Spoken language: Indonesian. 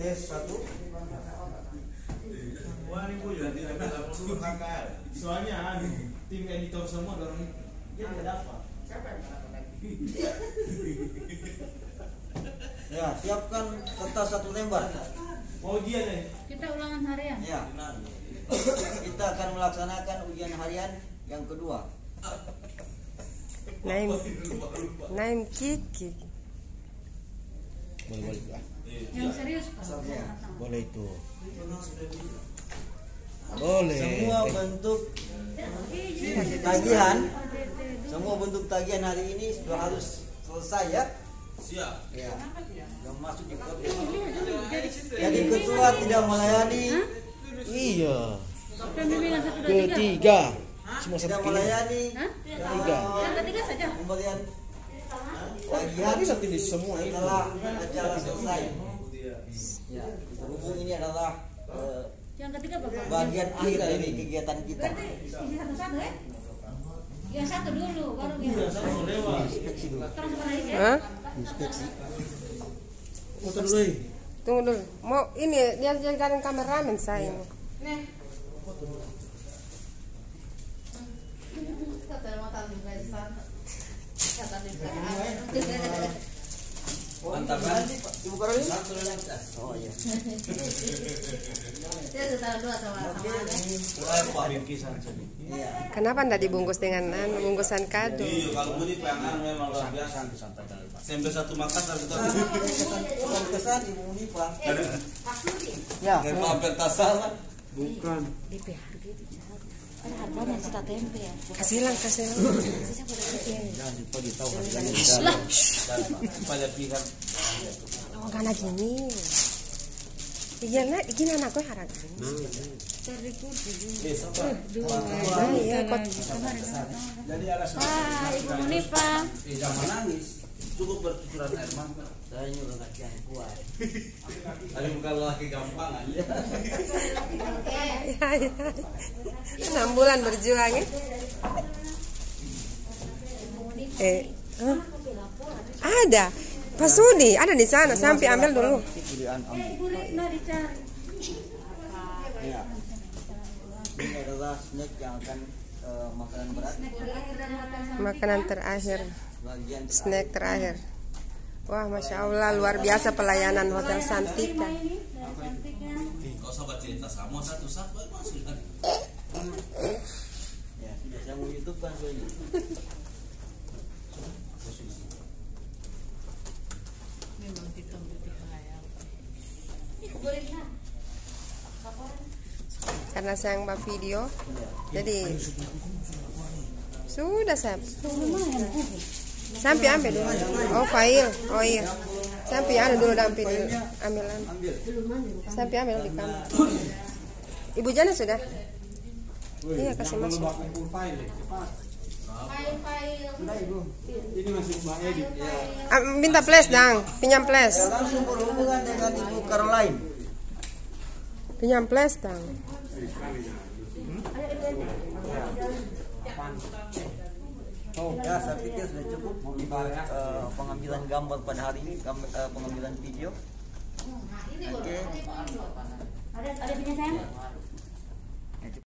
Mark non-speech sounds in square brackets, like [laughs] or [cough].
tes satu Wah ini bu jadi ada dulu kakak. Soalnya anu, tim editor semua dorong dia tidak apa. [laughs] ya siapkan kertas satu lembar Mau ujian nih. Kita ulangan harian. ya kita akan melaksanakan ujian harian yang kedua Naim Naim Kiki boleh boleh ah. Yang serius Pak. Ya. boleh itu. Boleh. Semua bentuk tagihan semua bentuk tagihan hari ini sudah harus selesai ya? Siap. ya. Yang masuk di kotak jadi ketua tidak melayani. Iya. Ketiga. Semua tidak melayani. Hah? tiga Yang ketiga saja. pemberian bisa pilih semua itu. setelah acara selesai. ya. Berhubung ini adalah eh, Yang ketiga Bapak. bagian akhir dari kegiatan kita. Berarti isi satu-satu ya? Yang satu dulu, baru yang lewat. inspeksi dulu. Ya. Hah? inspeksi. Foto dulu eh. Tunggu dulu. Mau ini dia jadikan kameramen saya ini Nih. mantap kan ibu Karolin? Oh iya. [laughs] Iya. Kenapa ndak dibungkus dengan anu, bungkusan kado? Iya kalau bunyi pengen memang luar biasa. Sampai satu Makassar kita. kesan kesan ibu Unifa ya. Kayak pampir tasal. DP harga itu jahat. Kan harganya kita tempe ya. Kasih lang, kasih lang. Oh, karena gini. Iya, nak, gini anakku harap. Nah, iya, Ibu jangan nangis. Cukup bercucuran air mata. saya nyuruh laki yang kuat Tadi bukan laki gampangan. Iya, iya. Enam bulan berjuang ya. Eh, hah? ada. Pak Sudi ada di sana. Sampai ambil dulu. makanan terakhir, snack terakhir. Wah, masya Allah luar biasa pelayanan Hotel Santika. Kau sahabat cerita sama satu satu masuk ya saya mau YouTube kan Karena saya yang video, jadi sudah saya. Sampai ambil dulu. Oh file, oh iya. Sampai anu dulu dampil dulu. Ambil Sampai ambil di kamar. Ibu Jana sudah? Iya kasih masuk. Ah, minta flash dang, pinjam flash, Ya, langsung berhubungan dengan ibu Caroline pinjam flash dang. ya saya pikir sudah cukup untuk eh, pengambilan gambar pada hari ini gam- eh, pengambilan video. Oke. Ada ada punya saya?